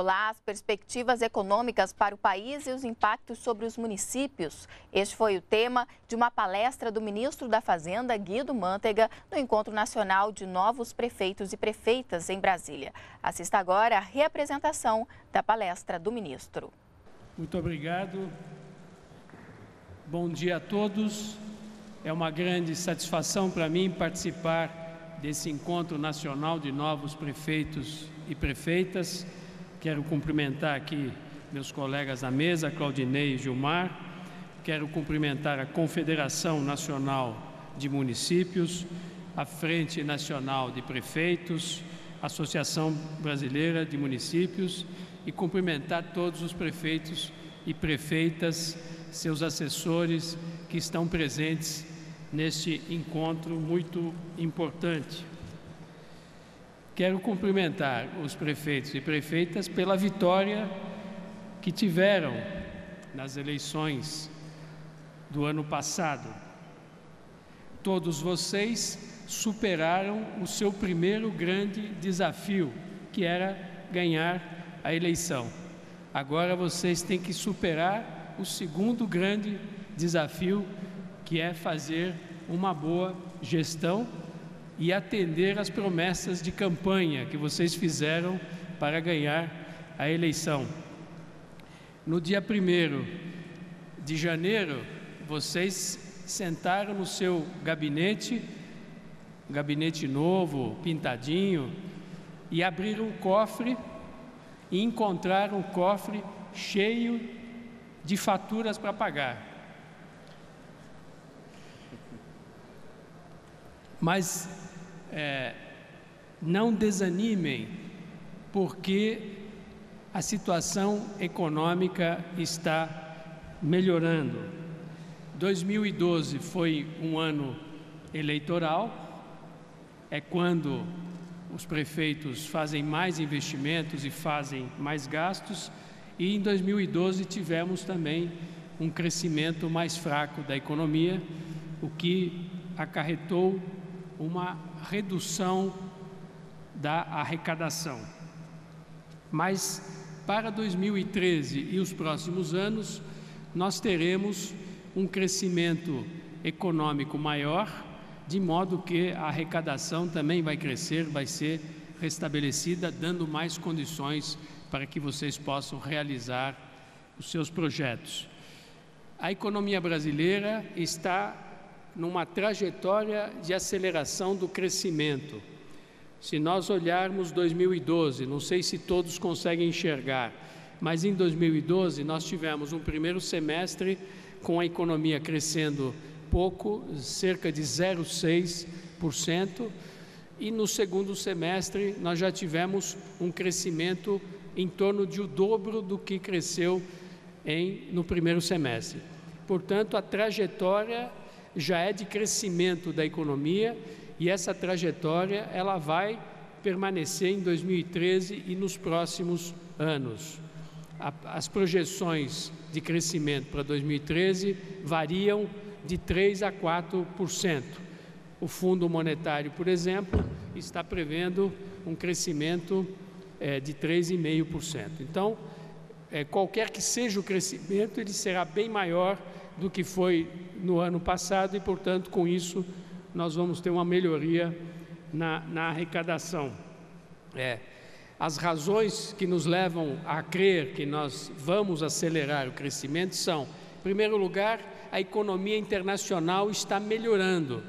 Olá, as perspectivas econômicas para o país e os impactos sobre os municípios. Este foi o tema de uma palestra do ministro da Fazenda, Guido Mantega, no Encontro Nacional de Novos Prefeitos e Prefeitas em Brasília. Assista agora a reapresentação da palestra do ministro. Muito obrigado. Bom dia a todos. É uma grande satisfação para mim participar desse Encontro Nacional de Novos Prefeitos e Prefeitas Quero cumprimentar aqui meus colegas da mesa, Claudinei e Gilmar. Quero cumprimentar a Confederação Nacional de Municípios, a Frente Nacional de Prefeitos, a Associação Brasileira de Municípios e cumprimentar todos os prefeitos e prefeitas, seus assessores que estão presentes neste encontro muito importante. Quero cumprimentar os prefeitos e prefeitas pela vitória que tiveram nas eleições do ano passado. Todos vocês superaram o seu primeiro grande desafio, que era ganhar a eleição. Agora vocês têm que superar o segundo grande desafio, que é fazer uma boa gestão e atender às promessas de campanha que vocês fizeram para ganhar a eleição. No dia 1 de janeiro, vocês sentaram no seu gabinete, gabinete novo, pintadinho, e abriram um cofre e encontraram um cofre cheio de faturas para pagar. Mas é, não desanimem, porque a situação econômica está melhorando. 2012 foi um ano eleitoral, é quando os prefeitos fazem mais investimentos e fazem mais gastos, e em 2012 tivemos também um crescimento mais fraco da economia, o que acarretou uma redução da arrecadação. Mas para 2013 e os próximos anos, nós teremos um crescimento econômico maior, de modo que a arrecadação também vai crescer, vai ser restabelecida, dando mais condições para que vocês possam realizar os seus projetos. A economia brasileira está numa trajetória de aceleração do crescimento. Se nós olharmos 2012, não sei se todos conseguem enxergar, mas em 2012 nós tivemos um primeiro semestre com a economia crescendo pouco, cerca de 0,6%, e no segundo semestre nós já tivemos um crescimento em torno de o dobro do que cresceu em, no primeiro semestre. Portanto, a trajetória já é de crescimento da economia e essa trajetória ela vai permanecer em 2013 e nos próximos anos. as projeções de crescimento para 2013 variam de 3 a 4%. O Fundo Monetário, por exemplo, está prevendo um crescimento é, de 3,5%. Então, é, qualquer que seja o crescimento, ele será bem maior do que foi no ano passado e, portanto, com isso, nós vamos ter uma melhoria na, na arrecadação. É, as razões que nos levam a crer que nós vamos acelerar o crescimento são, em primeiro lugar, a economia internacional está melhorando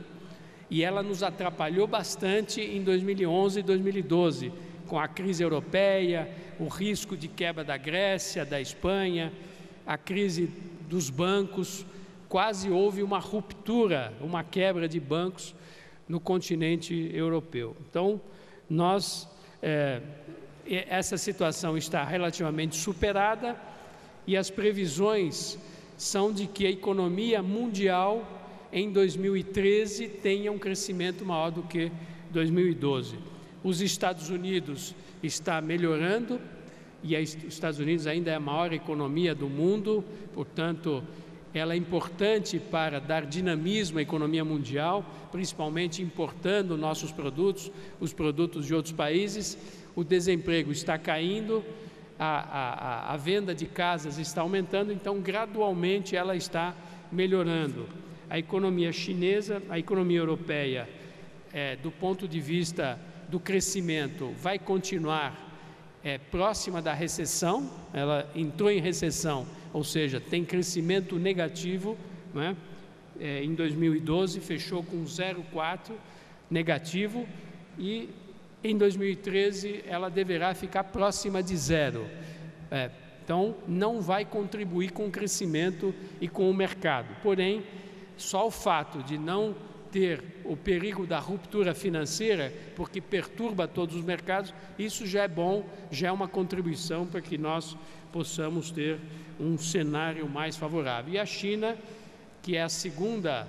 e ela nos atrapalhou bastante em 2011 e 2012, com a crise europeia, o risco de quebra da Grécia, da Espanha, a crise dos bancos, quase houve uma ruptura, uma quebra de bancos no continente europeu. Então, nós, é, essa situação está relativamente superada e as previsões são de que a economia mundial em 2013 tenha um crescimento maior do que 2012. Os Estados Unidos está melhorando, e os Estados Unidos ainda é a maior economia do mundo, portanto, ela é importante para dar dinamismo à economia mundial, principalmente importando nossos produtos, os produtos de outros países. O desemprego está caindo, a, a, a venda de casas está aumentando, então gradualmente ela está melhorando. A economia chinesa, a economia europeia, é, do ponto de vista do crescimento, vai continuar é, próxima da recessão, ela entrou em recessão, ou seja, tem crescimento negativo, né? é, em 2012 fechou com 0,4 negativo e em 2013 ela deverá ficar próxima de zero. É, então, não vai contribuir com o crescimento e com o mercado. Porém, só o fato de não ter o perigo da ruptura financeira, porque perturba todos os mercados, isso já é bom, já é uma contribuição para que nós possamos ter um cenário mais favorável. E a China, que é a segunda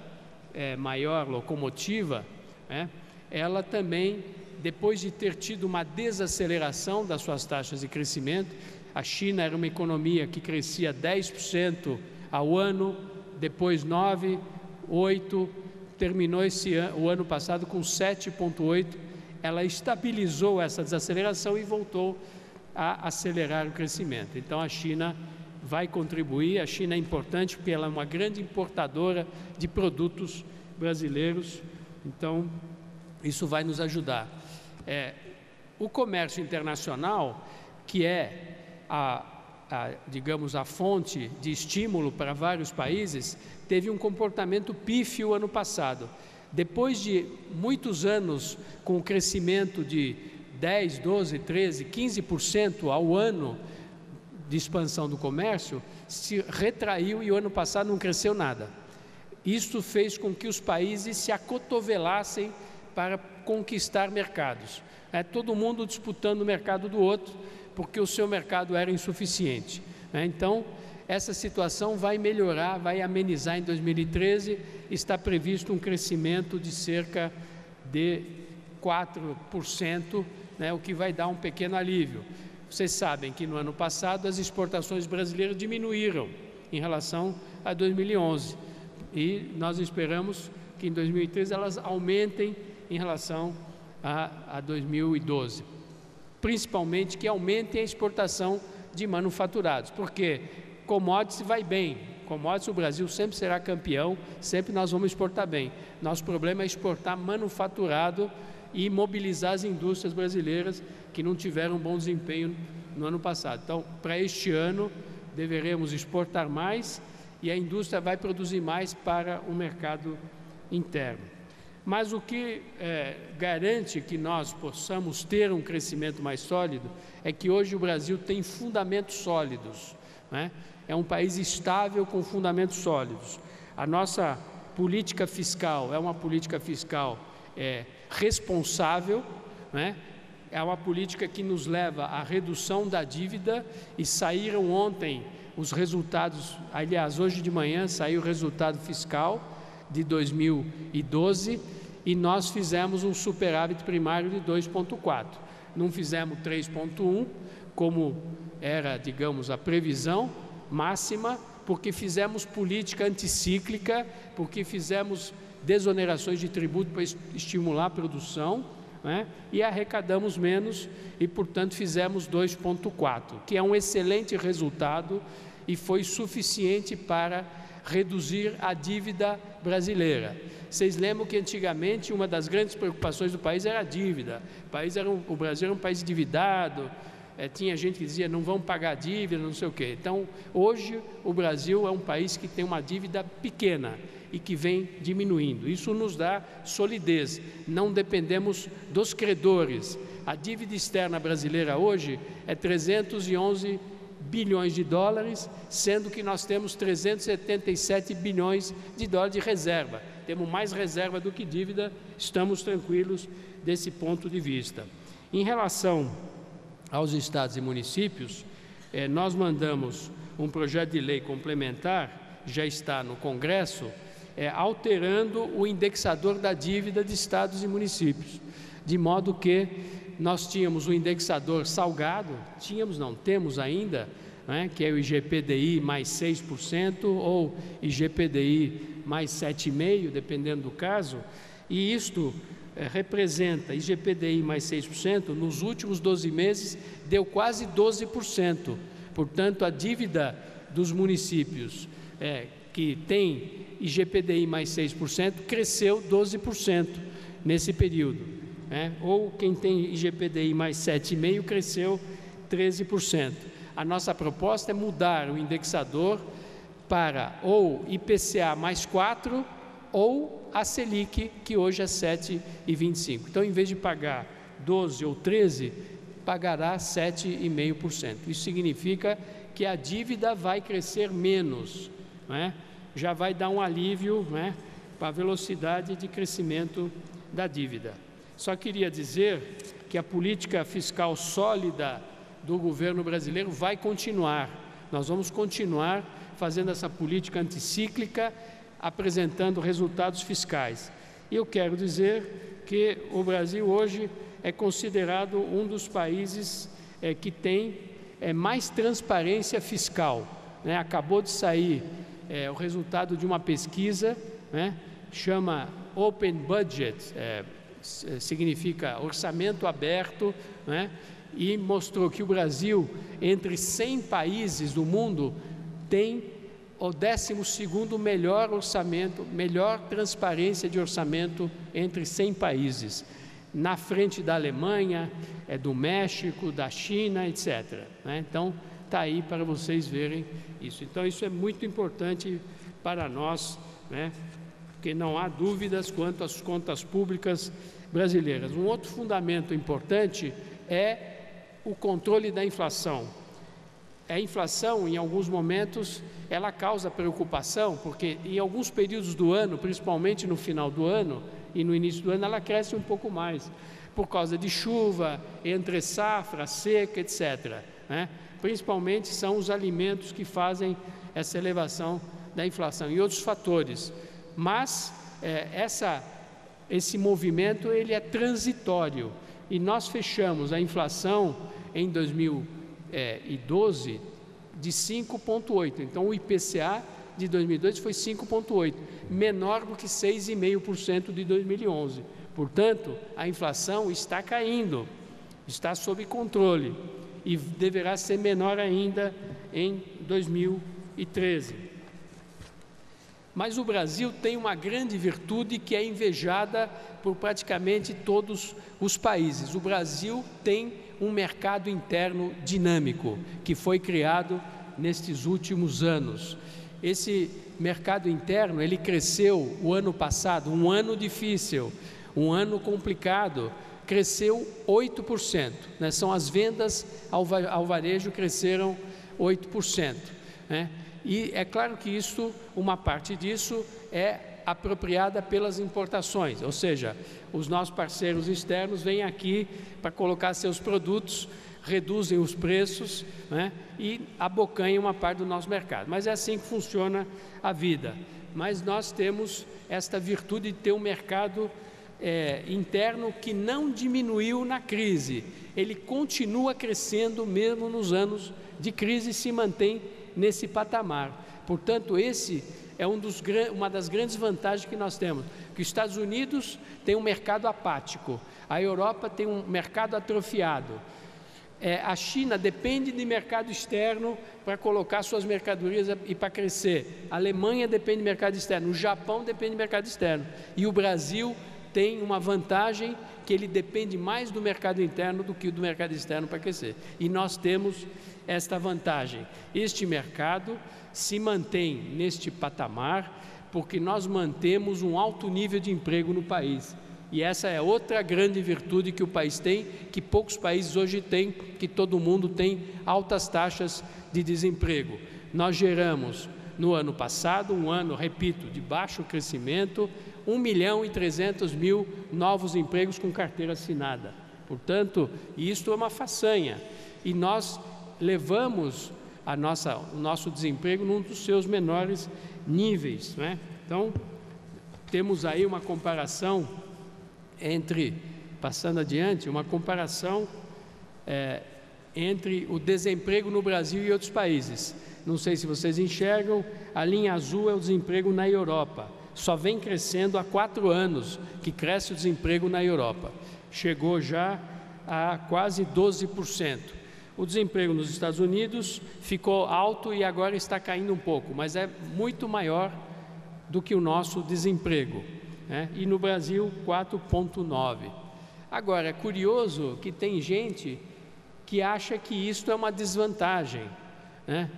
é, maior locomotiva, é, ela também, depois de ter tido uma desaceleração das suas taxas de crescimento, a China era uma economia que crescia 10% ao ano, depois 9%, 8%, terminou esse ano, o ano passado com 7,8%. Ela estabilizou essa desaceleração e voltou a acelerar o crescimento. Então a China vai contribuir, a China é importante porque ela é uma grande importadora de produtos brasileiros, então isso vai nos ajudar. É, o comércio internacional, que é a, a, digamos, a fonte de estímulo para vários países, teve um comportamento pífio ano passado. Depois de muitos anos com o crescimento de 10, 12, 13, 15% ao ano de expansão do comércio, se retraiu e o ano passado não cresceu nada. Isso fez com que os países se acotovelassem para conquistar mercados. É todo mundo disputando o mercado do outro, porque o seu mercado era insuficiente. É, então, essa situação vai melhorar, vai amenizar em 2013. Está previsto um crescimento de cerca de 4%, né, o que vai dar um pequeno alívio. Vocês sabem que no ano passado as exportações brasileiras diminuíram em relação a 2011 e nós esperamos que em 2013 elas aumentem em relação a, a 2012. Principalmente que aumentem a exportação de manufaturados, porque commodities vai bem. Commodities o Brasil sempre será campeão, sempre nós vamos exportar bem. Nosso problema é exportar manufaturado e mobilizar as indústrias brasileiras que não tiveram bom desempenho no ano passado. Então, para este ano, deveremos exportar mais e a indústria vai produzir mais para o mercado interno. Mas o que é, garante que nós possamos ter um crescimento mais sólido é que hoje o Brasil tem fundamentos sólidos. Né? é um país estável com fundamentos sólidos. A nossa política fiscal é uma política fiscal é, responsável, né? é uma política que nos leva à redução da dívida e saíram ontem os resultados, aliás, hoje de manhã saiu o resultado fiscal de 2012 e nós fizemos um superávit primário de 2,4. Não fizemos 3,1, como era, digamos, a previsão, máxima, porque fizemos política anticíclica, porque fizemos desonerações de tributo para estimular a produção, né? e arrecadamos menos e, portanto, fizemos 2,4, que é um excelente resultado e foi suficiente para reduzir a dívida brasileira. Vocês lembram que antigamente uma das grandes preocupações do país era a dívida. O, país era um, o Brasil era um país endividado, é, tinha gente que dizia não vão pagar dívida, não sei o quê. Então, hoje o Brasil é um país que tem uma dívida pequena e que vem diminuindo. Isso nos dá solidez. Não dependemos dos credores. A dívida externa brasileira hoje é 311 bilhões de dólares, sendo que nós temos 377 bilhões de dólares de reserva. Temos mais reserva do que dívida, estamos tranquilos desse ponto de vista. Em relação aos estados e municípios, eh, nós mandamos um projeto de lei complementar, já está no Congresso, eh, alterando o indexador da dívida de estados e municípios, de modo que nós tínhamos o indexador salgado, tínhamos, não, temos ainda, né, que é o IGPDI mais 6% ou IGPDI mais 7,5%, dependendo do caso, E isto é, representa IGPDI mais 6%, nos últimos 12 meses deu quase 12%. Portanto, a dívida dos municípios é, que tem IGPDI mais 6% cresceu 12% nesse período. Né? Ou quem tem IGPDI mais 7,5% cresceu 13%. A nossa proposta é mudar o indexador para ou IPCA mais 4 ou a Selic, que hoje é 7,25. Então, em vez de pagar 12 ou 13, pagará 7,5%. Isso significa que a dívida vai crescer menos, né? já vai dar um alívio né, para a velocidade de crescimento da dívida. Só queria dizer que a política fiscal sólida do governo brasileiro vai continuar. Nós vamos continuar fazendo essa política anticíclica, apresentando resultados fiscais. E eu quero dizer que o Brasil hoje é considerado um dos países é, que tem é, mais transparência fiscal. Né? Acabou de sair é, o resultado de uma pesquisa, né? chama Open Budget, é, significa orçamento aberto, né? e mostrou que o Brasil, entre 100 países do mundo, tem o 12 melhor orçamento, melhor transparência de orçamento entre 100 países, na frente da Alemanha, é do México, da China, etc. Né? Então, está aí para vocês verem isso. Então, isso é muito importante para nós, né? Porque não há dúvidas quanto às contas públicas brasileiras. Um outro fundamento importante é o controle da inflação. A inflação, em alguns momentos, ela causa preocupação, porque em alguns períodos do ano, principalmente no final do ano e no início do ano, ela cresce um pouco mais, por causa de chuva, entre safra, seca, etc. Né? Principalmente são os alimentos que fazem essa elevação da inflação e outros fatores. Mas é, essa, esse movimento ele é transitório e nós fechamos a inflação em 2012 de 5,8. Então o IPCA de 2002 foi 5,8, menor do que 6,5% de 2011. Portanto, a inflação está caindo, está sob controle e deverá ser menor ainda em 2013. Mas o Brasil tem uma grande virtude que é invejada por praticamente todos os países. O Brasil tem um mercado interno dinâmico que foi criado nestes últimos anos. Esse mercado interno, ele cresceu o ano passado, um ano difícil, um ano complicado, cresceu 8%. Né? São as vendas ao, varejo cresceram 8%. Né? E é claro que isso, uma parte disso é apropriada pelas importações, ou seja, os nossos parceiros externos vêm aqui para colocar seus produtos, reduzem os preços né, e abocanham uma parte do nosso mercado. Mas é assim que funciona a vida. Mas nós temos esta virtude de ter um mercado é, interno que não diminuiu na crise, ele continua crescendo mesmo nos anos de crise e se mantém nesse patamar. Portanto, esse é um dos, uma das grandes vantagens que nós temos, que os Estados Unidos tem um mercado apático, a Europa tem um mercado atrofiado, é, a China depende de mercado externo para colocar suas mercadorias e para crescer, a Alemanha depende de mercado externo, o Japão depende de mercado externo, e o Brasil tem uma vantagem que ele depende mais do mercado interno do que do mercado externo para crescer. E nós temos esta vantagem. Este mercado se mantém neste patamar porque nós mantemos um alto nível de emprego no país. E essa é outra grande virtude que o país tem, que poucos países hoje têm, que todo mundo tem altas taxas de desemprego. Nós geramos no ano passado, um ano, repito, de baixo crescimento, 1 milhão e 300 mil novos empregos com carteira assinada. Portanto, isto é uma façanha. E nós levamos a nossa, o nosso desemprego num dos seus menores níveis. Né? Então, temos aí uma comparação entre, passando adiante, uma comparação é, entre o desemprego no Brasil e outros países. Não sei se vocês enxergam, a linha azul é o desemprego na Europa, só vem crescendo há quatro anos que cresce o desemprego na Europa. Chegou já a quase 12%. O desemprego nos Estados Unidos ficou alto e agora está caindo um pouco, mas é muito maior do que o nosso desemprego. Né? E no Brasil, 4,9%. Agora, é curioso que tem gente que acha que isto é uma desvantagem. Né?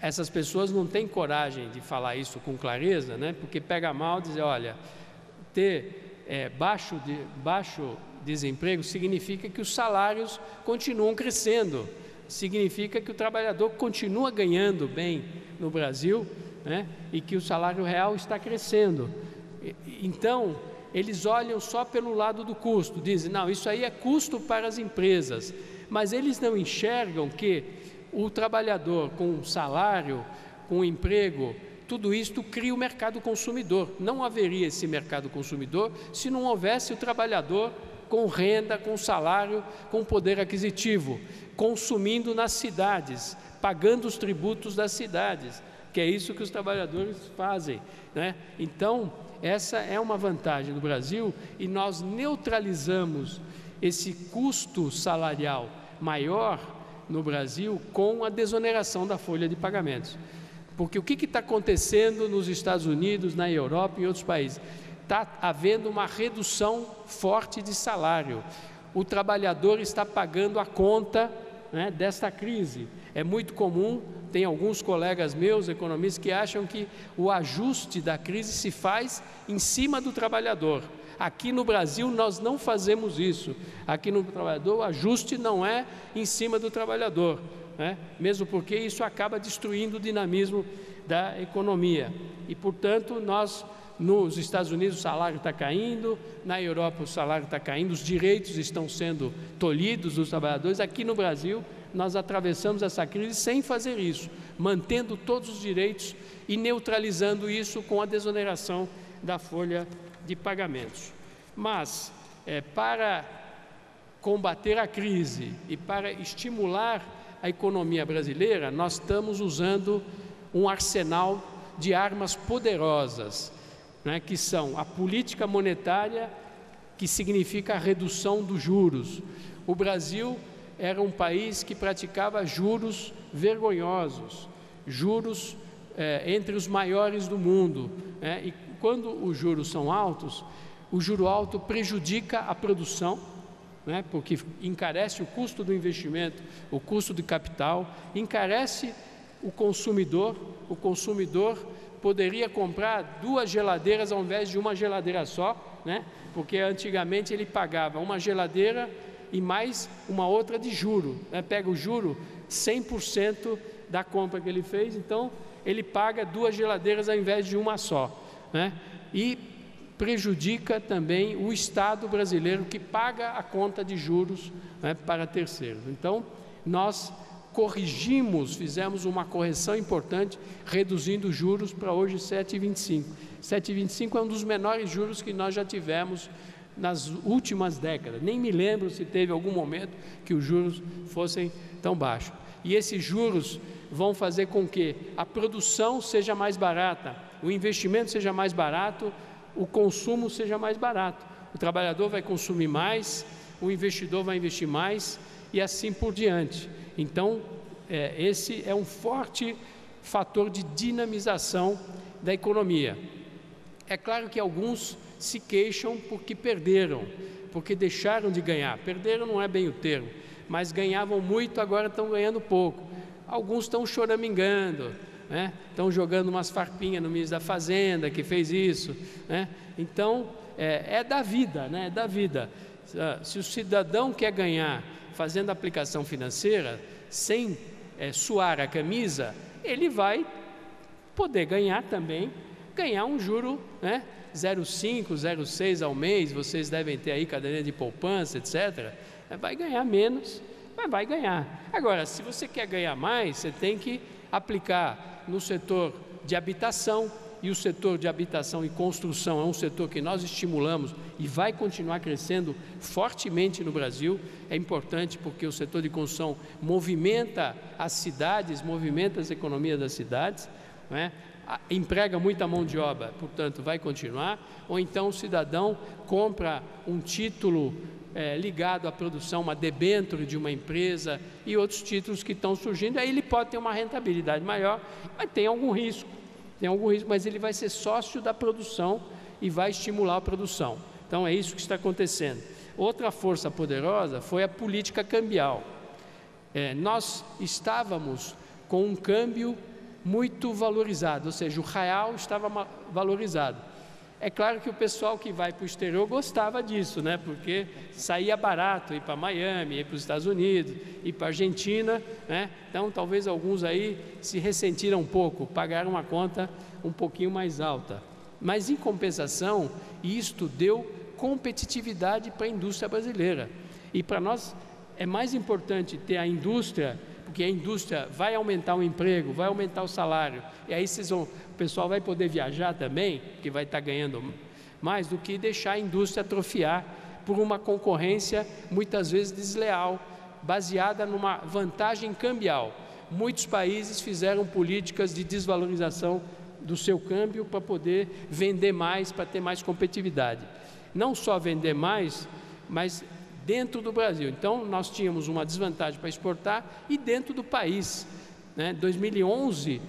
Essas pessoas não têm coragem de falar isso com clareza, né? porque pega mal dizer, olha, ter é, baixo, de, baixo desemprego significa que os salários continuam crescendo, significa que o trabalhador continua ganhando bem no Brasil né? e que o salário real está crescendo. Então, eles olham só pelo lado do custo, dizem, não, isso aí é custo para as empresas, mas eles não enxergam que o trabalhador com salário, com emprego, tudo isto cria o mercado consumidor. Não haveria esse mercado consumidor se não houvesse o trabalhador com renda, com salário, com poder aquisitivo, consumindo nas cidades, pagando os tributos das cidades, que é isso que os trabalhadores fazem. Né? Então, essa é uma vantagem do Brasil e nós neutralizamos esse custo salarial maior no Brasil com a desoneração da folha de pagamentos. Porque o que está acontecendo nos Estados Unidos, na Europa e em outros países? Está havendo uma redução forte de salário. O trabalhador está pagando a conta né, desta crise. É muito comum, tem alguns colegas meus, economistas, que acham que o ajuste da crise se faz em cima do trabalhador. Aqui no Brasil nós não fazemos isso. Aqui no trabalhador o ajuste não é em cima do trabalhador, né? mesmo porque isso acaba destruindo o dinamismo da economia. E portanto nós nos Estados Unidos o salário está caindo, na Europa o salário está caindo, os direitos estão sendo tolhidos dos trabalhadores. Aqui no Brasil nós atravessamos essa crise sem fazer isso, mantendo todos os direitos e neutralizando isso com a desoneração da folha de pagamentos. Mas, é, para combater a crise e para estimular a economia brasileira, nós estamos usando um arsenal de armas poderosas, né, que são a política monetária, que significa a redução dos juros. O Brasil era um país que praticava juros vergonhosos, juros é, entre os maiores do mundo. Né, e quando os juros são altos, o juro alto prejudica a produção, né, porque encarece o custo do investimento, o custo de capital, encarece o consumidor, o consumidor poderia comprar duas geladeiras ao invés de uma geladeira só, né, porque antigamente ele pagava uma geladeira e mais uma outra de juro, né, pega o juro 100% da compra que ele fez, então ele paga duas geladeiras ao invés de uma só. Né? E prejudica também o Estado brasileiro que paga a conta de juros né, para terceiros. Então, nós corrigimos, fizemos uma correção importante, reduzindo os juros para hoje 7,25. 7,25 é um dos menores juros que nós já tivemos nas últimas décadas. Nem me lembro se teve algum momento que os juros fossem tão baixos. E esses juros vão fazer com que a produção seja mais barata, o investimento seja mais barato, o consumo seja mais barato. O trabalhador vai consumir mais, o investidor vai investir mais e assim por diante. Então, é, esse é um forte fator de dinamização da economia. É claro que alguns se queixam porque perderam, porque deixaram de ganhar. Perderam não é bem o termo, mas ganhavam muito, agora estão ganhando pouco. Alguns estão choramingando, né? estão jogando umas farpinhas no ministro da Fazenda que fez isso. Né? Então, é, é, da vida, né? é da vida. Se o cidadão quer ganhar fazendo aplicação financeira, sem é, suar a camisa, ele vai poder ganhar também, ganhar um juro né? 0,5, 0,6 ao mês, vocês devem ter aí caderneta de poupança, etc. Vai ganhar menos, mas vai ganhar. Agora, se você quer ganhar mais, você tem que aplicar no setor de habitação, e o setor de habitação e construção é um setor que nós estimulamos e vai continuar crescendo fortemente no Brasil. É importante porque o setor de construção movimenta as cidades, movimenta as economias das cidades. É? emprega muita mão de obra, portanto, vai continuar, ou então o cidadão compra um título é, ligado à produção, uma debênture de uma empresa e outros títulos que estão surgindo, aí ele pode ter uma rentabilidade maior, mas tem algum risco, tem algum risco, mas ele vai ser sócio da produção e vai estimular a produção. Então é isso que está acontecendo. Outra força poderosa foi a política cambial. É, nós estávamos com um câmbio muito valorizado, ou seja, o real estava valorizado. É claro que o pessoal que vai para o exterior gostava disso, né? porque saía barato ir para Miami, ir para os Estados Unidos, ir para a Argentina. Né? Então, talvez alguns aí se ressentiram um pouco, pagaram uma conta um pouquinho mais alta. Mas, em compensação, isto deu competitividade para a indústria brasileira. E para nós é mais importante ter a indústria porque a indústria vai aumentar o emprego, vai aumentar o salário, e aí vão, o pessoal vai poder viajar também, que vai estar ganhando mais, do que deixar a indústria atrofiar por uma concorrência muitas vezes desleal, baseada numa vantagem cambial. Muitos países fizeram políticas de desvalorização do seu câmbio para poder vender mais, para ter mais competitividade. Não só vender mais, mas dentro do Brasil. Então, nós tínhamos uma desvantagem para exportar e dentro do país. Né? 2011,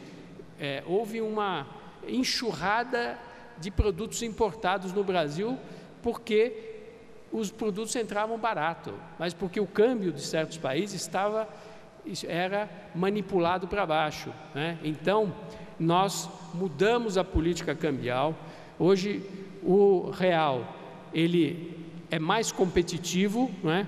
é, houve uma enxurrada de produtos importados no Brasil, porque os produtos entravam barato, mas porque o câmbio de certos países estava era manipulado para baixo. Né? Então, nós mudamos a política cambial. Hoje, o real ele é mais competitivo, não é?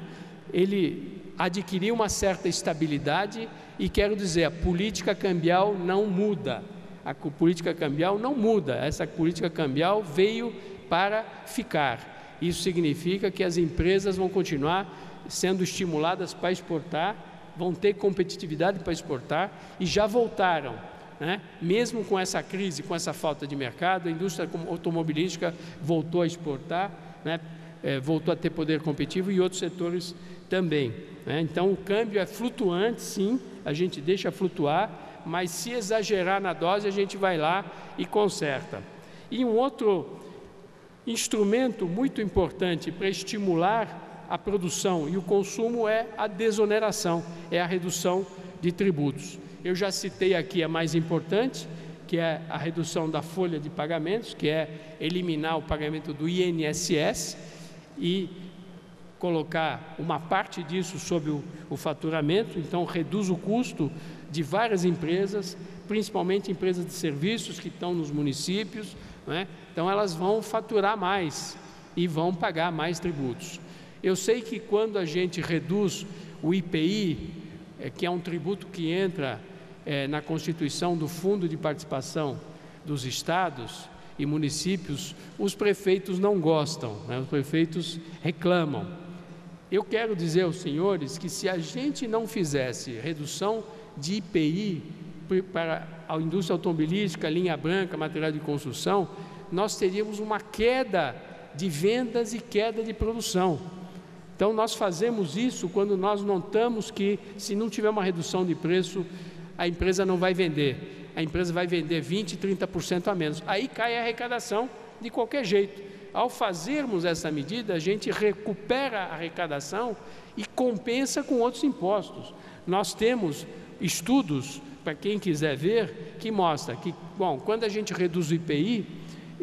ele adquiriu uma certa estabilidade e quero dizer, a política cambial não muda. A política cambial não muda. Essa política cambial veio para ficar. Isso significa que as empresas vão continuar sendo estimuladas para exportar, vão ter competitividade para exportar e já voltaram. Né? Mesmo com essa crise, com essa falta de mercado, a indústria automobilística voltou a exportar, né? é, voltou a ter poder competitivo e outros setores também. Né? Então o câmbio é flutuante, sim, a gente deixa flutuar, mas se exagerar na dose, a gente vai lá e conserta. E um outro instrumento muito importante para estimular a produção e o consumo é a desoneração, é a redução de tributos. Eu já citei aqui a mais importante, que é a redução da folha de pagamentos, que é eliminar o pagamento do INSS e colocar uma parte disso sobre o, o faturamento, então reduz o custo de várias empresas, principalmente empresas de serviços que estão nos municípios, é? então elas vão faturar mais e vão pagar mais tributos. Eu sei que quando a gente reduz o IPI, é, que é um tributo que entra é, na constituição do Fundo de Participação dos Estados, e municípios, os prefeitos não gostam, né? os prefeitos reclamam. Eu quero dizer aos senhores que se a gente não fizesse redução de IPI para a indústria automobilística, linha branca, material de construção, nós teríamos uma queda de vendas e queda de produção. Então, nós fazemos isso quando nós notamos que, se não tiver uma redução de preço, a empresa não vai vender a empresa vai vender 20%, 30% a menos. Aí cai a arrecadação de qualquer jeito. Ao fazermos essa medida, a gente recupera a arrecadação e compensa com outros impostos. Nós temos estudos, para quem quiser ver, que mostra que, bom, quando a gente reduz o IPI,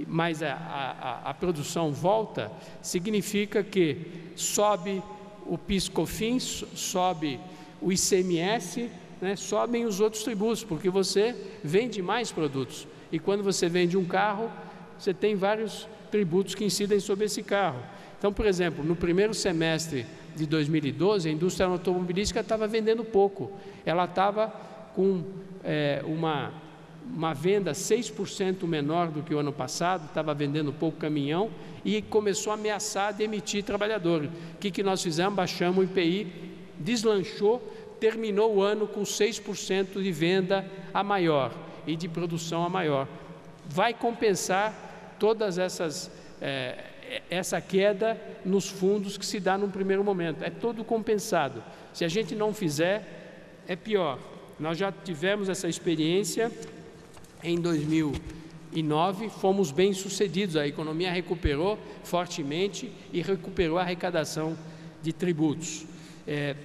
mas a, a, a produção volta, significa que sobe o PIS/COFINS, sobe o ICMS, né, sobem os outros tributos, porque você vende mais produtos. E quando você vende um carro, você tem vários tributos que incidem sobre esse carro. Então, por exemplo, no primeiro semestre de 2012, a indústria automobilística estava vendendo pouco. Ela estava com é, uma, uma venda 6% menor do que o ano passado, estava vendendo pouco caminhão e começou a ameaçar demitir trabalhadores. O que, que nós fizemos? Baixamos o IPI, deslanchou terminou o ano com 6% de venda a maior e de produção a maior. Vai compensar todas essas é, essa queda nos fundos que se dá num primeiro momento. É todo compensado. Se a gente não fizer, é pior. Nós já tivemos essa experiência em 2009 fomos bem sucedidos, a economia recuperou fortemente e recuperou a arrecadação de tributos. É,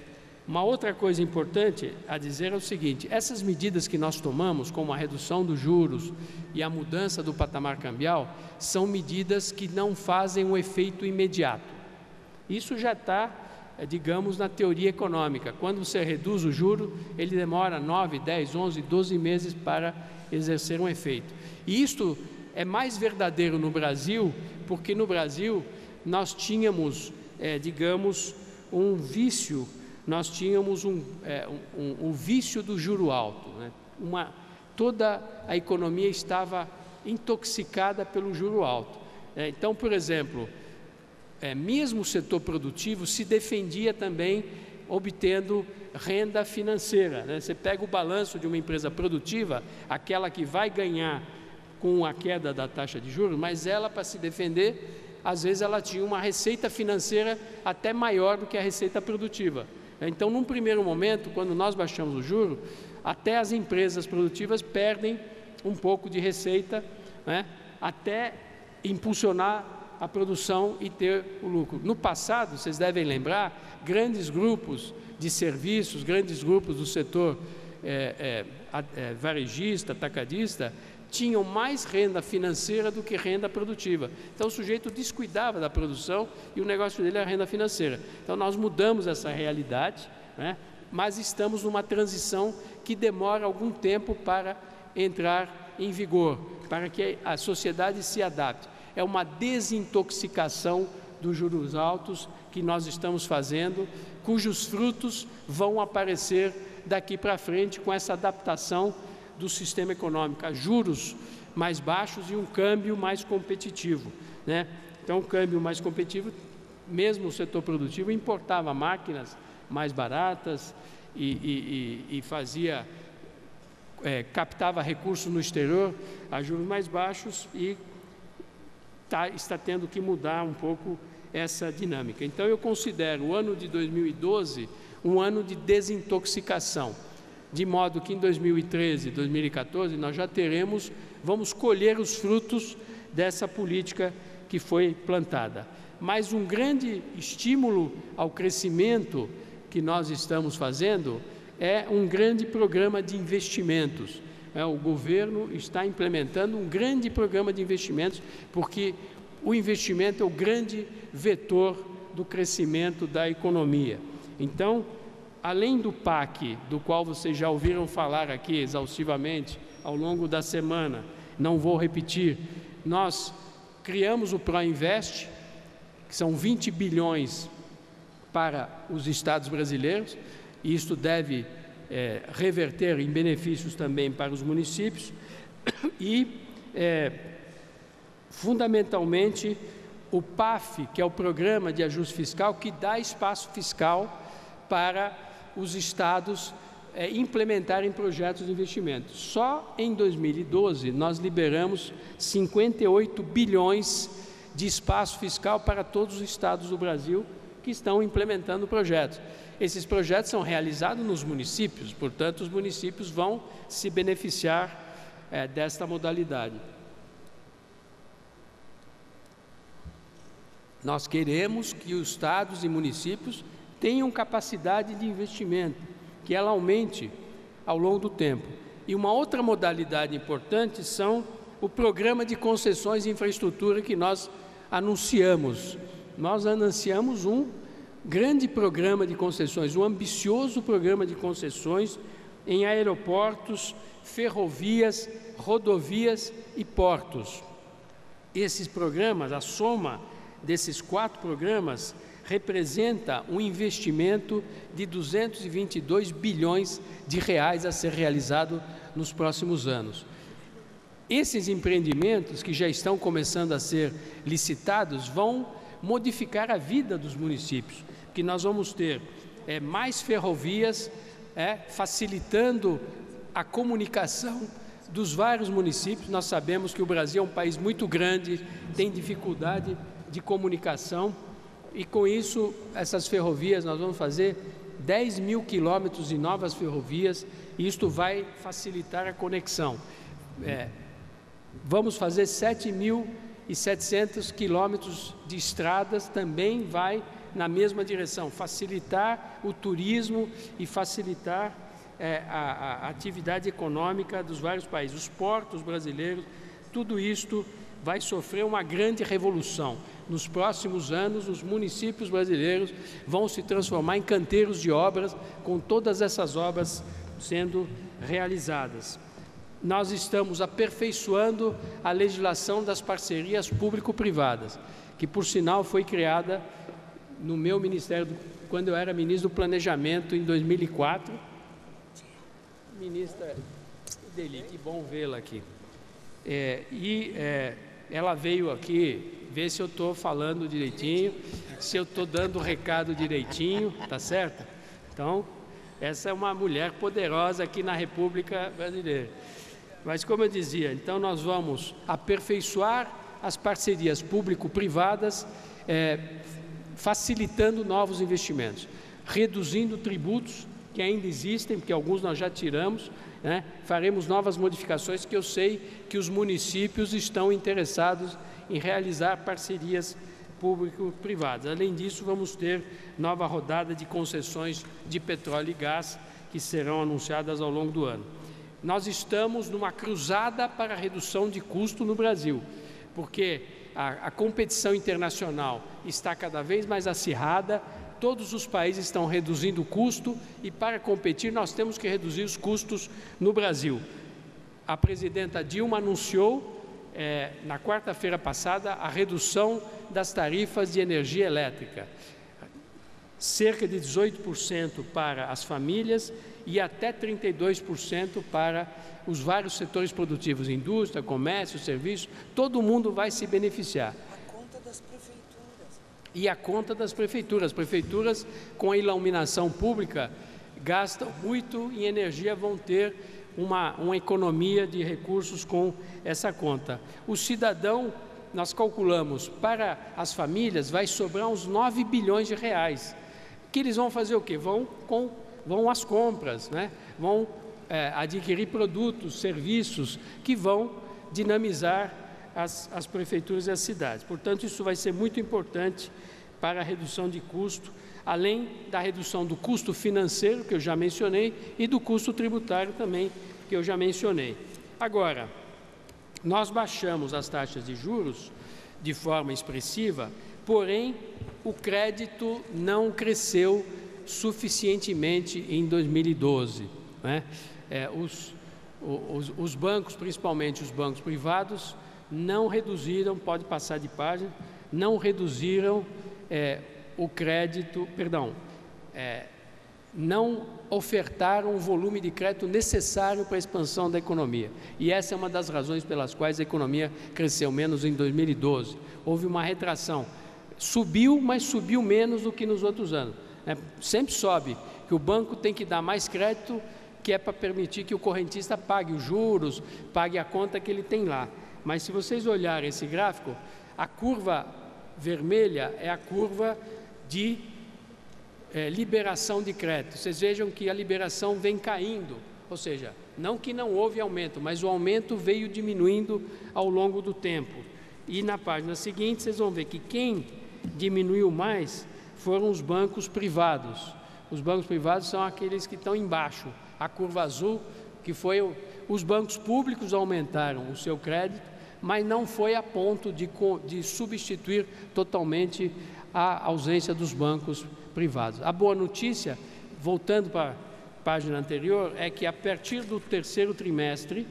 uma outra coisa importante a dizer é o seguinte: essas medidas que nós tomamos, como a redução dos juros e a mudança do patamar cambial, são medidas que não fazem um efeito imediato. Isso já está, é, digamos, na teoria econômica. Quando você reduz o juro, ele demora 9, 10, 11, 12 meses para exercer um efeito. E isto é mais verdadeiro no Brasil, porque no Brasil nós tínhamos, é, digamos, um vício nós tínhamos um, é, um, um, vício do juro alto. Né? Uma, toda a economia estava intoxicada pelo juro alto. É, então, por exemplo, é, mesmo o setor produtivo se defendia também obtendo renda financeira. Né? Você pega o balanço de uma empresa produtiva, aquela que vai ganhar com a queda da taxa de juros, mas ela, para se defender, às vezes ela tinha uma receita financeira até maior do que a receita produtiva. Então, num primeiro momento, quando nós baixamos o juro, até as empresas produtivas perdem um pouco de receita, né, até impulsionar a produção e ter o lucro. No passado, vocês devem lembrar, grandes grupos de serviços, grandes grupos do setor é, é, é, varejista, atacadista, tinham mais renda financeira do que renda produtiva. Então o sujeito descuidava da produção e o negócio dele era renda financeira. Então nós mudamos essa realidade, né? mas estamos numa transição que demora algum tempo para entrar em vigor, para que a sociedade se adapte. É uma desintoxicação dos juros altos que nós estamos fazendo, cujos frutos vão aparecer daqui para frente com essa adaptação do sistema econômico, juros mais baixos e um câmbio mais competitivo. Né? Então, um câmbio mais competitivo, mesmo o setor produtivo importava máquinas mais baratas e, e, e, e fazia, é, captava recursos no exterior a juros mais baixos e tá, está tendo que mudar um pouco essa dinâmica. Então, eu considero o ano de 2012 um ano de desintoxicação de modo que em 2013, 2014 nós já teremos, vamos colher os frutos dessa política que foi plantada. Mas um grande estímulo ao crescimento que nós estamos fazendo é um grande programa de investimentos. É, o governo está implementando um grande programa de investimentos, porque o investimento é o grande vetor do crescimento da economia. Então, além do PAC, do qual vocês já ouviram falar aqui exaustivamente ao longo da semana, não vou repetir, nós criamos o ProInvest, que são 20 bilhões para os estados brasileiros, e isto deve é, reverter em benefícios também para os municípios, e é, fundamentalmente o PAF, que é o Programa de Ajuste Fiscal, que dá espaço fiscal para os estados é, implementarem projetos de investimento. Só em 2012 nós liberamos 58 bilhões de espaço fiscal para todos os estados do Brasil que estão implementando projetos. Esses projetos são realizados nos municípios, portanto, os municípios vão se beneficiar é, desta modalidade. Nós queremos que os estados e municípios tenham capacidade de investimento, que ela aumente ao longo do tempo. E uma outra modalidade importante são o programa de concessões de infraestrutura que nós anunciamos. Nós anunciamos um grande programa de concessões, um ambicioso programa de concessões em aeroportos, ferrovias, rodovias e portos. Esses programas, a soma desses quatro programas, representa um investimento de 222 bilhões de reais a ser realizado nos próximos anos. Esses empreendimentos que já estão começando a ser licitados vão modificar a vida dos municípios, que nós vamos ter é, mais ferrovias, é, facilitando a comunicação dos vários municípios. Nós sabemos que o Brasil é um país muito grande, tem dificuldade de comunicação e com isso, essas ferrovias, nós vamos fazer 10 mil quilômetros de novas ferrovias e isto vai facilitar a conexão. é, vamos fazer 7.700 quilômetros de estradas, também vai na mesma direção, facilitar o turismo e facilitar é, a, a atividade econômica dos vários países. Os portos brasileiros, tudo isto vai sofrer uma grande revolução. Nos próximos anos, os municípios brasileiros vão se transformar em canteiros de obras, com todas essas obras sendo realizadas. Nós estamos aperfeiçoando a legislação das parcerias público-privadas, que, por sinal, foi criada no meu ministério, quando eu era ministro do Planejamento em 2004. Ministra Deli, que bom vê-la aqui. É, e é, ela veio aqui ver se eu estou falando direitinho, se eu estou dando o recado direitinho, tá certo? Então, essa é uma mulher poderosa aqui na República Brasileira. Mas, como eu dizia, então nós vamos aperfeiçoar as parcerias público-privadas, é, facilitando novos investimentos, reduzindo tributos que ainda existem, porque alguns nós já tiramos, né? faremos novas modificações que eu sei que os municípios estão interessados em realizar parcerias público-privadas. Além disso, vamos ter nova rodada de concessões de petróleo e gás que serão anunciadas ao longo do ano. Nós estamos numa cruzada para redução de custo no Brasil, porque a, a competição internacional está cada vez mais acirrada, todos os países estão reduzindo o custo e para competir nós temos que reduzir os custos no Brasil. A presidenta Dilma anunciou é, na quarta-feira passada a redução das tarifas de energia elétrica, cerca de 18% para as famílias e até 32% para os vários setores produtivos, indústria, comércio, serviço, todo mundo vai se beneficiar. A conta das prefeituras. E a conta das prefeituras. As prefeituras, com a iluminação pública, gastam muito em energia, vão ter uma, uma economia de recursos com essa conta. O cidadão, nós calculamos, para as famílias vai sobrar uns 9 bilhões de reais. Que eles vão fazer o quê? Vão, com, vão às compras, né? vão é, adquirir produtos, serviços que vão dinamizar as, as prefeituras e as cidades. Portanto, isso vai ser muito importante para a redução de custo, além da redução do custo financeiro, que eu já mencionei, e do custo tributário também, que eu já mencionei. Agora, nós baixamos as taxas de juros de forma expressiva, porém, o crédito não cresceu suficientemente em 2012. Né? é, os, os, os bancos, principalmente os bancos privados, não reduziram, pode passar de página, não reduziram é, o crédito, perdão, é, não ofertaram o volume de crédito necessário para a expansão da economia. E essa é uma das razões pelas quais a economia cresceu menos em 2012. Houve uma retração. Subiu, mas subiu menos do que nos outros anos. É, sempre sobe, que o banco tem que dar mais crédito que é para permitir que o correntista pague os juros, pague a conta que ele tem lá. Mas se vocês olharem esse gráfico, a curva vermelha é a curva de é, liberação de crédito. Vocês vejam que a liberação vem caindo, ou seja, não que não houve aumento, mas o aumento veio diminuindo ao longo do tempo. E na página seguinte vocês vão ver que quem diminuiu mais foram os bancos privados. Os bancos privados são aqueles que estão embaixo, a curva azul, que foi o, os bancos públicos aumentaram o seu crédito, mas não foi a ponto de, de substituir totalmente a ausência dos bancos privados. A boa notícia, voltando para a página anterior, é que a partir do terceiro trimestre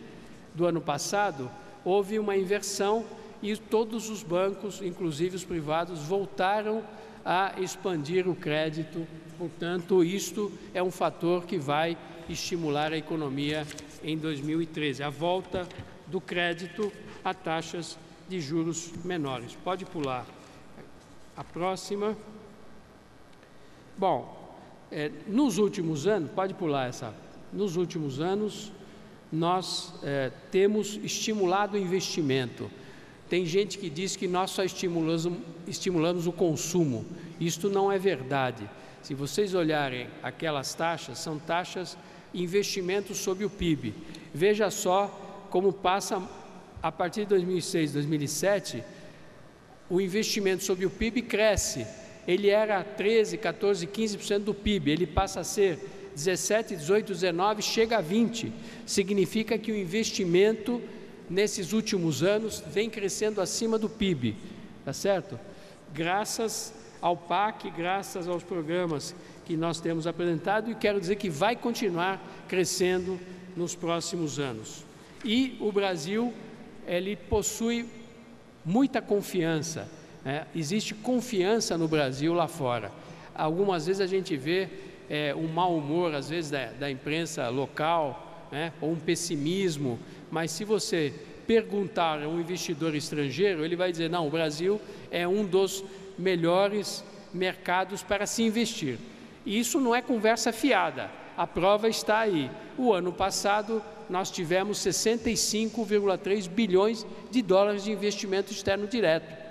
do ano passado, houve uma inversão e todos os bancos, inclusive os privados, voltaram a expandir o crédito. Portanto, isto é um fator que vai estimular a economia em 2013, a volta do crédito a taxas de juros menores. Pode pular a próxima. Bom, é, nos últimos anos, pode pular essa. Nos últimos anos, nós é, temos estimulado o investimento. Tem gente que diz que nós só estimulamos, estimulamos o consumo. Isto não é verdade. Se vocês olharem aquelas taxas, são taxas investimentos sobre o PIB. Veja só como passa a partir de 2006, 2007, o investimento sobre o PIB cresce. Ele era 13, 14, 15% do PIB, ele passa a ser 17, 18, 19, chega a 20. Significa que o investimento nesses últimos anos vem crescendo acima do PIB, tá certo? Graças ao PAC, graças aos programas que nós temos apresentado e quero dizer que vai continuar crescendo nos próximos anos. E o Brasil, ele possui muita confiança, né? existe confiança no Brasil lá fora. Algumas vezes a gente vê é, um mau humor, às vezes, da, da imprensa local, né? ou um pessimismo, mas se você perguntar a um investidor estrangeiro, ele vai dizer: não, o Brasil é um dos melhores mercados para se investir. E isso não é conversa fiada, a prova está aí. O ano passado nós tivemos 65,3 bilhões de dólares de investimento externo direto.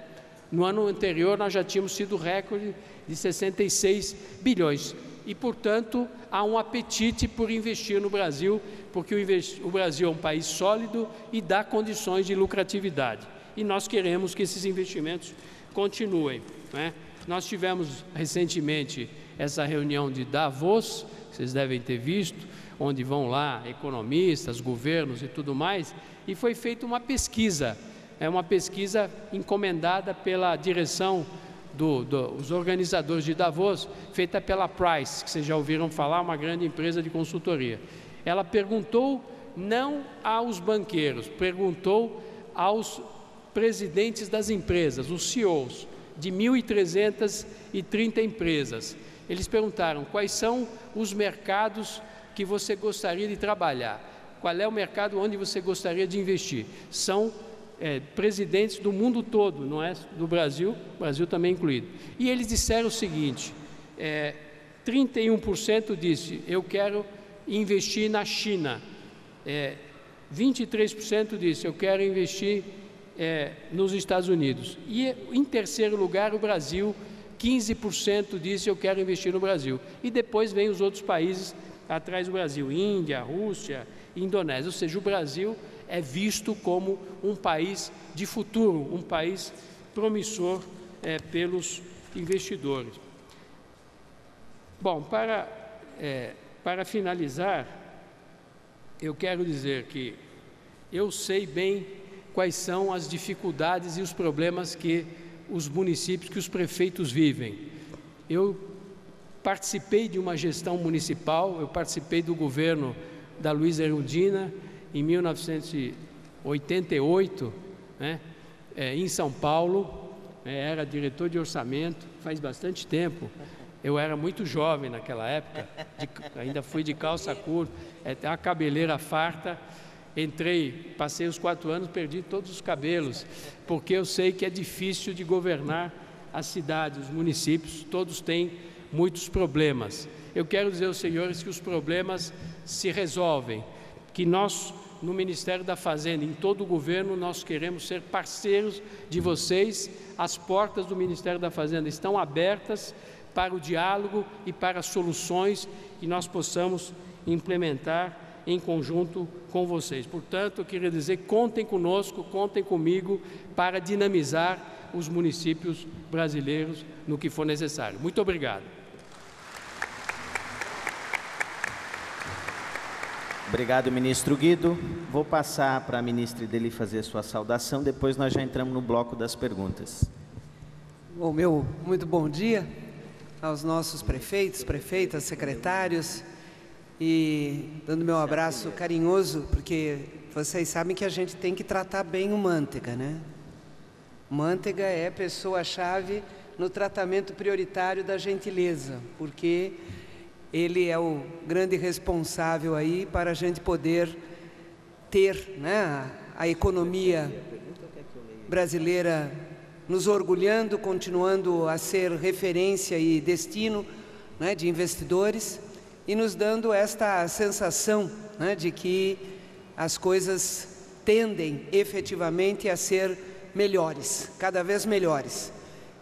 No ano anterior nós já tínhamos sido recorde de 66 bilhões. E, portanto, há um apetite por investir no Brasil, porque o, Brasil é um país sólido e dá condições de lucratividade. E nós queremos que esses investimentos continuem. Né? Nós tivemos recentemente essa reunião de Davos, vocês devem ter visto, onde vão lá economistas, governos e tudo mais, e foi feita uma pesquisa, é uma pesquisa encomendada pela direção dos do, organizadores de Davos, feita pela Price, que vocês já ouviram falar, uma grande empresa de consultoria. Ela perguntou não aos banqueiros, perguntou aos presidentes das empresas, os CEOs, de 1.330 empresas. Eles perguntaram quais são os mercados que você gostaria de trabalhar, qual é o mercado onde você gostaria de investir. São é, presidentes do mundo todo, não é do Brasil, Brasil também incluído. E eles disseram o seguinte: é, 31% disse eu quero investir na China, é, 23% disse eu quero investir é, nos Estados Unidos. E em terceiro lugar, o Brasil, 15% disse eu quero investir no Brasil. E depois vem os outros países atrás do Brasil, Índia, Rússia, Indonésia. Ou seja, o Brasil é visto como um país de futuro, um país promissor é, pelos investidores. Bom, para, é, para finalizar, eu quero dizer que eu sei bem quais são as dificuldades e os problemas que os municípios, que os prefeitos vivem. Eu participei de uma gestão municipal, eu participei do governo da Luiza Erundina em 1988, né, é, em São Paulo, é, era diretor de orçamento, faz bastante tempo. Eu era muito jovem naquela época, de, ainda fui de calça curta, é, a cabeleira farta, Entrei, passei os quatro anos, perdi todos os cabelos, porque eu sei que é difícil de governar a cidade, os municípios, todos têm muitos problemas. Eu quero dizer aos senhores que os problemas se resolvem, que nós, no Ministério da Fazenda, em todo o governo, nós queremos ser parceiros de vocês. As portas do Ministério da Fazenda estão abertas para o diálogo e para soluções que nós possamos implementar em conjunto com vocês. Portanto, eu queria dizer: contem conosco, contem comigo para dinamizar os municípios brasileiros no que for necessário. Muito obrigado. Obrigado, ministro Guido. Vou passar para a ministra Ideli fazer a sua saudação, depois nós já entramos no bloco das perguntas. Bom, meu muito bom dia aos nossos prefeitos, prefeitas, secretários, e dando meu abraço carinhoso, porque vocês sabem que a gente tem que tratar bem o manteiga, né? Manteiga é pessoa-chave no tratamento prioritário da gentileza, porque ele é o grande responsável aí para a gente poder ter né, a economia brasileira nos orgulhando, continuando a ser referência e destino né, de investidores e nos dando esta sensação né, de que as coisas tendem efetivamente a ser melhores, cada vez melhores.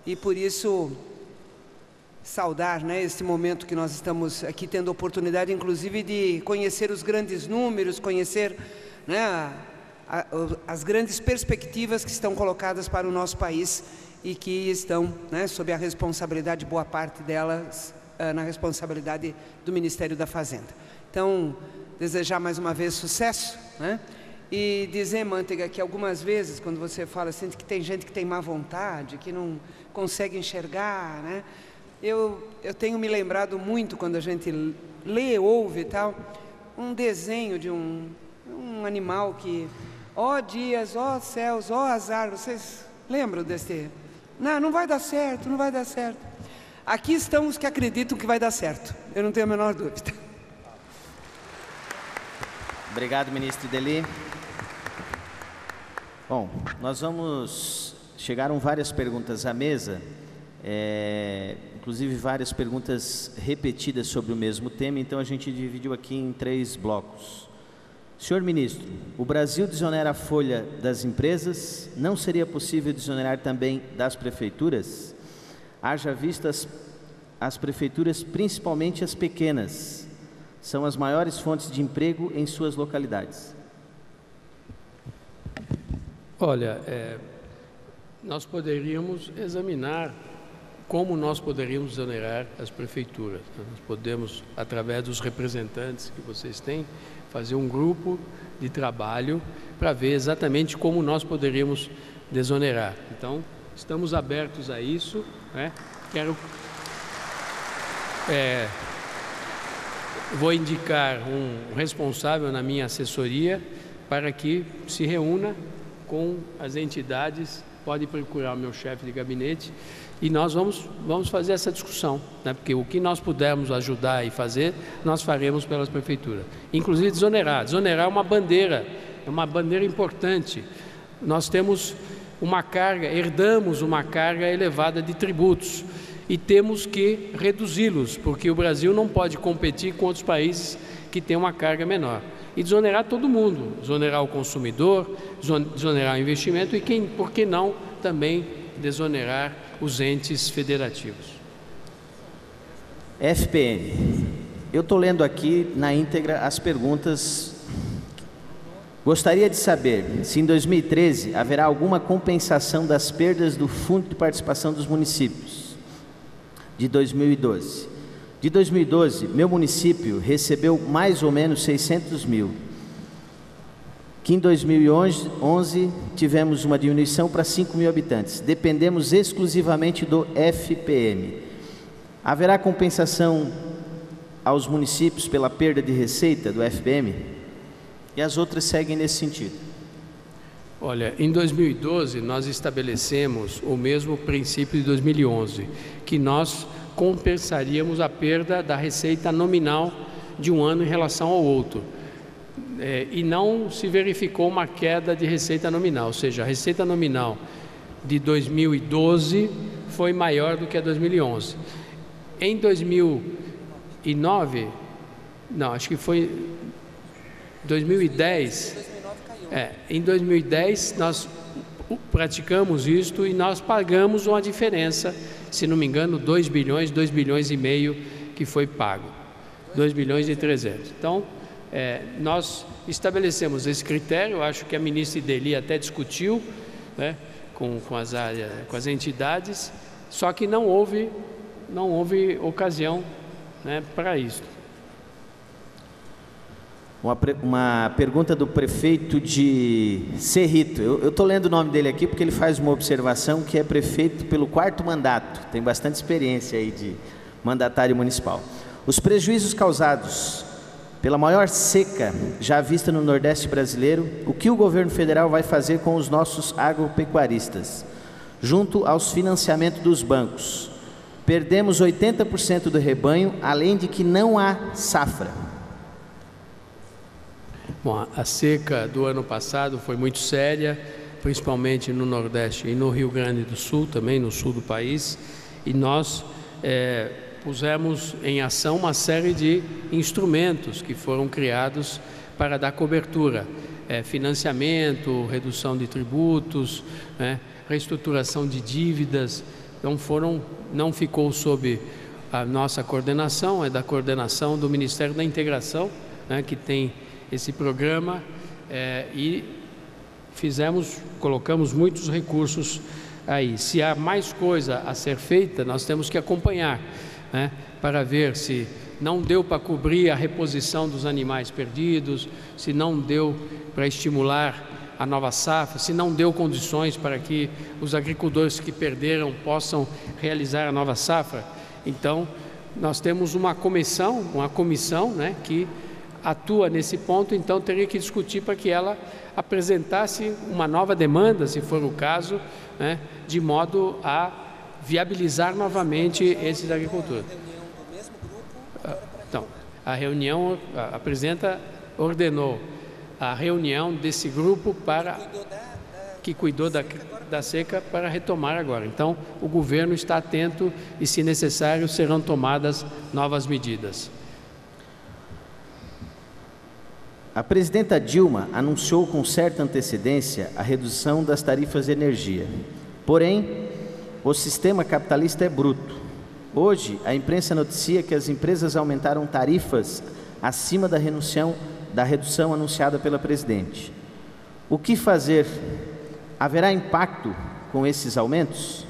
E por isso, saudar né, este momento que nós estamos aqui tendo oportunidade, inclusive, de conhecer os grandes números, conhecer né, a, as grandes perspectivas que estão colocadas para o nosso país e que estão né, sob a responsabilidade, boa parte delas, na responsabilidade do Ministério da Fazenda. Então, desejar mais uma vez sucesso, né? E dizer, Manteiga, que algumas vezes, quando você fala assim, que tem gente que tem má vontade, que não consegue enxergar, né? Eu, eu tenho me lembrado muito, quando a gente lê, ouve e tal, um desenho de um, um animal que, ó dias, ó céus, ó azar, vocês lembram desse? Não, não vai dar certo, não vai dar certo. Aqui estão os que acreditam que vai dar certo, eu não tenho a menor dúvida. Obrigado, ministro Deli. Bom, nós vamos. Chegaram várias perguntas à mesa, é, inclusive várias perguntas repetidas sobre o mesmo tema, então a gente dividiu aqui em três blocos. Senhor ministro, o Brasil desonera a folha das empresas, não seria possível desonerar também das prefeituras? Haja vistas as prefeituras, principalmente as pequenas, são as maiores fontes de emprego em suas localidades. Olha, é, nós poderíamos examinar como nós poderíamos exonerar as prefeituras. Nós podemos, através dos representantes que vocês têm, fazer um grupo de trabalho para ver exatamente como nós poderíamos desonerar. Então, estamos abertos a isso. Né? Quero é, vou indicar um responsável na minha assessoria para que se reúna com as entidades, pode procurar o meu chefe de gabinete e nós vamos, vamos fazer essa discussão, né? porque o que nós pudermos ajudar e fazer, nós faremos pelas prefeituras. Inclusive desonerar. Desonerar é uma bandeira, é uma bandeira importante. Nós temos uma carga, herdamos uma carga elevada de tributos e temos que reduzi-los, porque o Brasil não pode competir com outros países que têm uma carga menor e desonerar todo mundo, desonerar o consumidor, desonerar o investimento e quem, por que não também desonerar os entes federativos. FPM. Eu estou lendo aqui na íntegra as perguntas. Gostaria de saber se em 2013 haverá alguma compensação das perdas do Fundo de Participação dos Municípios de 2012 de 2012, meu município recebeu mais ou menos 600 mil. Que em 2011 tivemos uma diminuição para 5 mil habitantes. Dependemos exclusivamente do FPM. Haverá compensação aos municípios pela perda de receita do FPM? E as outras seguem nesse sentido. Olha, em 2012 nós estabelecemos o mesmo princípio de 2011, que nós compensaríamos a perda da receita nominal de um ano em relação ao outro. É, e não se verificou uma queda de receita nominal, ou seja, a receita nominal de 2012 foi maior do que a 2011. Em 2009, não, acho que foi 2010. É, em 2010 nós praticamos isto e nós pagamos uma diferença se não me engano, 2 bilhões, 2 bilhões e meio que foi pago. 2 bilhões e 300. Então, é, nós estabelecemos esse critério, acho que a ministra Ideli até discutiu né, com, com, as áreas, com as entidades, só que não houve, não houve ocasião né, para isso. Uma, uma, pergunta do prefeito de Cerrito. Eu estou lendo o nome dele aqui porque ele faz uma observação que é prefeito pelo quarto mandato. Tem bastante experiência aí de mandatário municipal. Os prejuízos causados pela maior seca já vista no Nordeste brasileiro, o que o governo federal vai fazer com os nossos agropecuaristas? Junto aos financiamentos dos bancos. Perdemos 80% do rebanho, além de que não há safra. Bom, a seca do ano passado foi muito séria, principalmente no Nordeste e no Rio Grande do Sul, também no sul do país, e nós é, pusemos em ação uma série de instrumentos que foram criados para dar cobertura. É, financiamento, redução de tributos, né, reestruturação de dívidas. Então foram, não ficou sob a nossa coordenação, é da coordenação do Ministério da Integração, né, que tem esse programa é, e fizemos, colocamos muitos recursos aí. Se há mais coisa a ser feita, nós temos que acompanhar, né, para ver se não deu para cobrir a reposição dos animais perdidos, se não deu para estimular a nova safra, se não deu condições para que os agricultores que perderam possam realizar a nova safra. Então, nós temos uma comissão, uma comissão, né, que atua nesse ponto, então teria que discutir para que ela apresentasse uma nova demanda, se for o caso, né, de modo a viabilizar novamente esses agricultores. Então, a reunião, a, presidenta ordenou a reunião desse grupo para que cuidou da, da seca para retomar agora. Então, o governo está atento e, se necessário, serão tomadas novas medidas. A presidenta Dilma anunciou com certa antecedência a redução das tarifas de energia. Porém, o sistema capitalista é bruto. Hoje, a imprensa noticia que as empresas aumentaram tarifas acima da redução, da redução anunciada pela presidente. O que fazer? Haverá impacto com esses aumentos?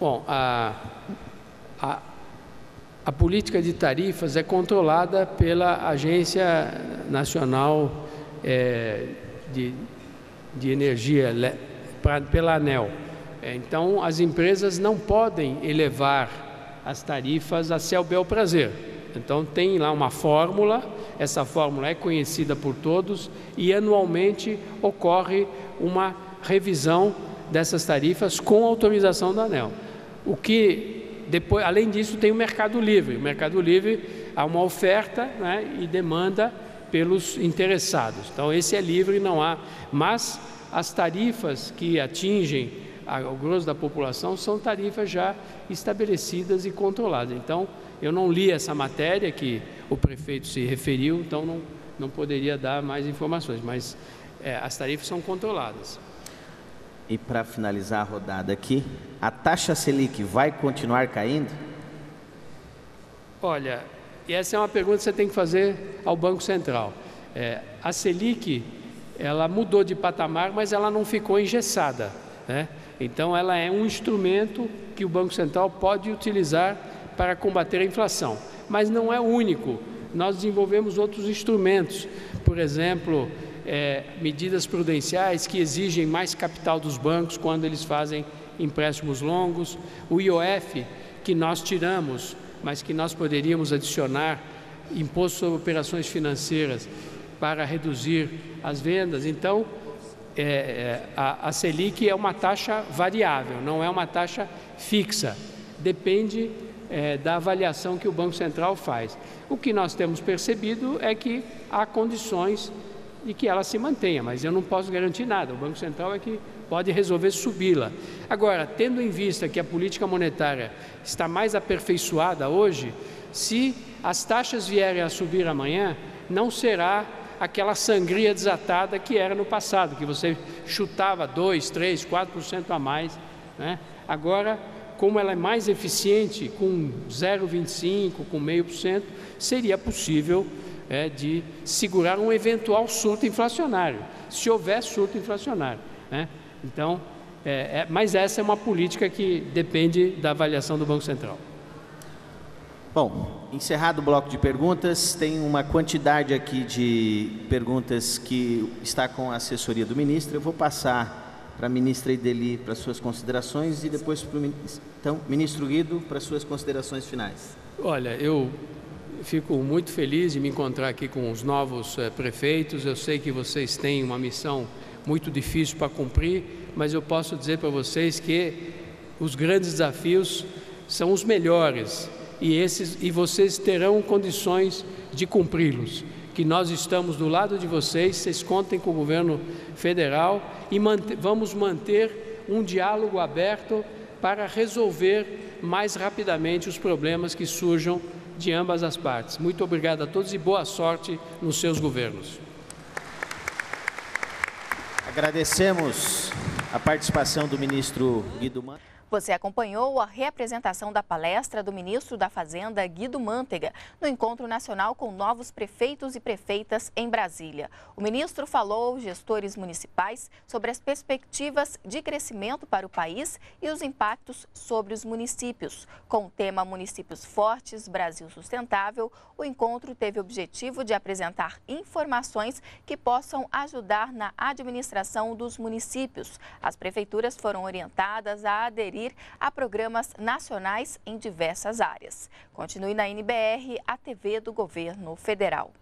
Bom, a, a, a política de tarifas é controlada pela Agência Nacional é, de, de Energia, pra, pela ANEL. É, então, as empresas não podem elevar as tarifas a seu bel prazer. Então, tem lá uma fórmula, essa fórmula é conhecida por todos e anualmente ocorre uma revisão dessas tarifas com autorização da ANEL. O que depois, além disso, tem o Mercado Livre. O Mercado Livre há uma oferta né, e demanda pelos interessados. Então, esse é livre, não há. Mas as tarifas que atingem o grosso da população são tarifas já estabelecidas e controladas. Então, eu não li essa matéria que o prefeito se referiu, então não, não poderia dar mais informações, mas é, as tarifas são controladas. E para finalizar a rodada aqui, a taxa Selic vai continuar caindo? Olha, essa é uma pergunta que você tem que fazer ao Banco Central. É, a Selic, ela mudou de patamar, mas ela não ficou engessada. Né? Então, ela é um instrumento que o Banco Central pode utilizar para combater a inflação, mas não é o único. Nós desenvolvemos outros instrumentos, por exemplo, é, medidas prudenciais que exigem mais capital dos bancos quando eles fazem empréstimos longos, o IOF que nós tiramos, mas que nós poderíamos adicionar imposto sobre operações financeiras para reduzir as vendas. Então, é, é, a, a Selic é uma taxa variável, não é uma taxa fixa. Depende é, da avaliação que o Banco Central faz. O que nós temos percebido é que há condições e que ela se mantenha, mas eu não posso garantir nada. O Banco Central é que pode resolver subi-la. Agora, tendo em vista que a política monetária está mais aperfeiçoada hoje, se as taxas vierem a subir amanhã, não será aquela sangria desatada que era no passado, que você chutava 2, 3, 4% a mais. Né? Agora, como ela é mais eficiente, com 0,25%, com meio por cento, seria possível é, de segurar um eventual surto inflacionário, se houver surto inflacionário. Né? Então, é, é, mas essa é uma política que depende da avaliação do Banco Central. Bom, encerrado o bloco de perguntas, tem uma quantidade aqui de perguntas que está com a assessoria do ministro. Eu vou passar para a ministra Ideli para suas considerações e depois para o ministro, então, ministro Guido para suas considerações finais. Olha, eu fico muito feliz de me encontrar aqui com os novos eh, prefeitos. Eu sei que vocês têm uma missão muito difícil para cumprir, mas eu posso dizer para vocês que os grandes desafios são os melhores e esses e vocês terão condições de cumpri-los. Que nós estamos do lado de vocês, vocês contem com o governo federal e vamos manter um diálogo aberto para resolver mais rapidamente os problemas que surjam de ambas as partes. Muito obrigado a todos e boa sorte nos seus governos. Agradecemos a participação do ministro Guido Mann. Você acompanhou a reapresentação da palestra do ministro da Fazenda, Guido Mantega, no Encontro Nacional com novos prefeitos e prefeitas em Brasília. O ministro falou aos gestores municipais sobre as perspectivas de crescimento para o país e os impactos sobre os municípios. Com o tema Municípios Fortes, Brasil Sustentável, o encontro teve o objetivo de apresentar informações que possam ajudar na administração dos municípios. As prefeituras foram orientadas a aderir aderir a programas nacionais em diversas áreas. Continue na NBR, a TV do Governo Federal.